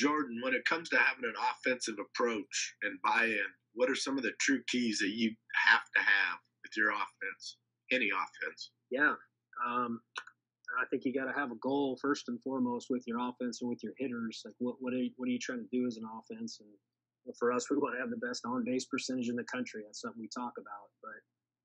Jordon, when it comes to having an offensive approach and buy-in, what are some of the true keys that you have to have with your offense, any offense? Yeah, um, I think you got to have a goal first and foremost with your offense and with your hitters. Like, what what are you, what are you trying to do as an offense? And for us, we want to have the best on base percentage in the country. That's something we talk about. But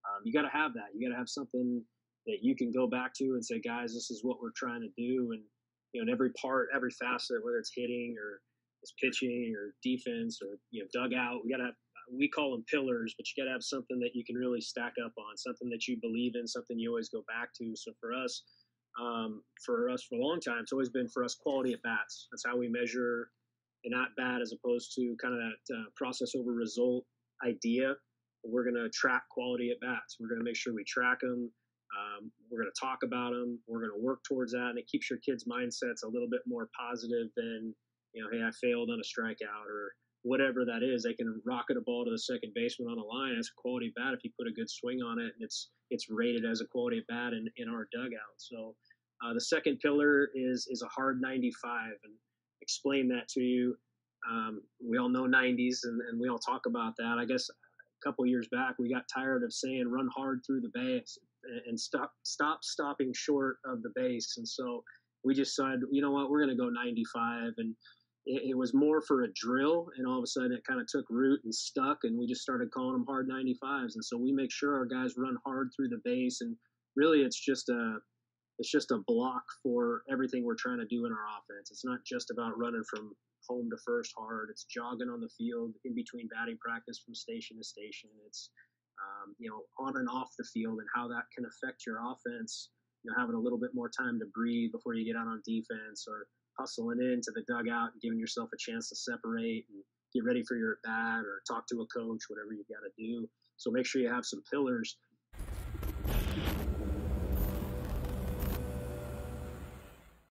um, you got to have that. You got to have something that you can go back to and say, guys, this is what we're trying to do. And you know, in every part, every facet, whether it's hitting or it's pitching or defense or you know dugout, we got to have. We call them pillars, but you got to have something that you can really stack up on, something that you believe in, something you always go back to. So for us, um, for us for a long time, it's always been for us quality at bats. That's how we measure an at bat as opposed to kind of that uh, process over result idea. We're going to track quality at bats. We're going to make sure we track them. Um, we're going to talk about them. We're going to work towards that, and it keeps your kids' mindsets a little bit more positive than you know, hey, I failed on a strikeout or whatever that is. They can rocket a ball to the second baseman on a line. It's a quality bat if you put a good swing on it, and it's it's rated as a quality bat in, in our dugout. So uh, the second pillar is is a hard 95, and explain that to you. Um, we all know 90s, and, and we all talk about that. I guess a couple years back, we got tired of saying run hard through the base and stop stop stopping short of the base, and so we just said, you know what, we're going to go 95, and it, it, was more for a drill, and all of a sudden it kind of took root and stuck, and we just started calling them hard 95s, and so we make sure our guys run hard through the base, and really it's just a it's just a block for everything we're trying to do in our offense. It's not just about running from home to first hard. It's jogging on the field in between batting practice from station to station. It's um, you know on and off the field and how that can affect your offense. You know, having a little bit more time to breathe before you get out on defense, or hustling into the dugout and giving yourself a chance to separate and get ready for your at bat, or talk to a coach, whatever you've got to do. So make sure you have some pillars.